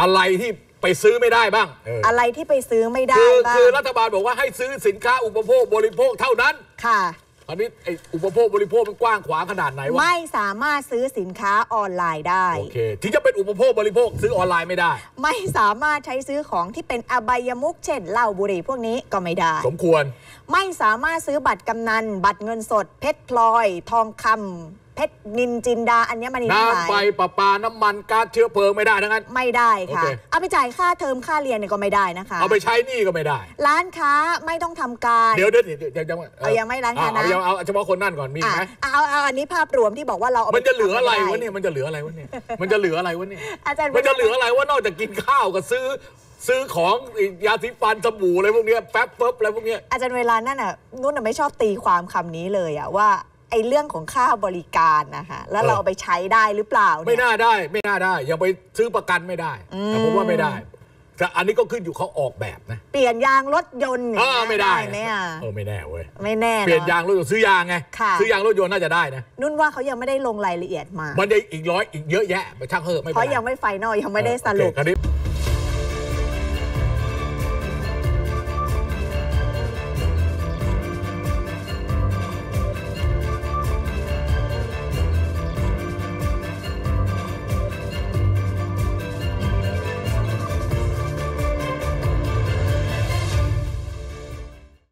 อะไรที่ไปซื้อไม่ได้บ้างเอออะไรที่ไปซื้อไม่ได้คือบ้างคือรัฐบาลบอกว่าให้ซื้อสินค้าอุปโภคบริโภคเท่านั้น ค่ะอันนี้ไอ้อุปโภคบริโภคมันกว้างขวางขนาดไหนวะ ไม่สามารถซื้อสินค้าออนไลน์ได้ โอเคที่จะเป็นอุปโภคบริโภคซื้อออนไลน์ไม่ได้ ไม่สามารถใช้ซื้อของที่เป็นอบายมุกเช่นเหล้าบุหรี่พวกนี้ก็ไม่ได้ สมควร ไม่สามารถซื้อบัตรกำนัน บัตรเงินสด เพชรพลอย ทองคำ เพชรนินจินดาอัญมณีทั้งหลาน้ำไฟยประปาน้ำมันก๊าซเชื้อเพลิงไม่ได้ทั้งนั้น ไม่ได้ค่ะ โอเค เอาไปจ่ายค่าเทอมค่าเรียนเนี่ยก็ไม่ได้นะคะ เอาไปใช้หนี่ก็ไม่ได้ ร้านค้าไม่ต้องทำการ เดี๋ยวเดี๋ยวเดี๋ยวเดี๋ยวเดี๋ยวเอายังไม่ร้านค้านะเอเอาเอาเฉพาะคนนั่นก่อนมีอะไหมเอาเอาอันนี้ภาพรวมที่บอกว่าเราเอามันจะเหลืออะไรปทำวะเนี่ยมันจะเหลืออะไรวะเนี่ยมันจะเหลืออะไรวะเนี่ยอาจารย์มันจะเหลืออะไรว่านอกจากกินข้าวกับซื้อ ซื้อของยาสีฟันสบู่อะไรพวกเนี้ยแป๊บเปิ๊บอะไรพวกเนี้ย อาจารย์เวลานั่นน่ะนุ่นนะไม่ชอบตีความคำนี้เลยอะว่า ไอ้เรื่องของค่าบริการนะคะแล้วเราเอาไปใช้ได้หรือเปล่าไม่เนี่ยน่าได้ ไม่น่าได้ยังไปซื้อประกันไม่ได้แต่ผมว่าไม่ได้แต่อันนี้ก็ขึ้นอยู่เขาออกแบบนะ เปลี่ยนยางรถยนต์เออไม่ได้ไหมอะเออไม่แน่เว้ยไม่แน่เปลี่ยนอะยางรถยนต์ซื้อยางไงค่ะซื้อยางรถยนต์น่าจะได้นะนุ่นว่าเขายังไม่ได้ลงรายละเอียดมา มันจะอีกร้อยอีกเยอะแยะไปช่างเถอะไม่เพเป็นราะไรยังไม่ไฟนอลยังไม่ได้สรุป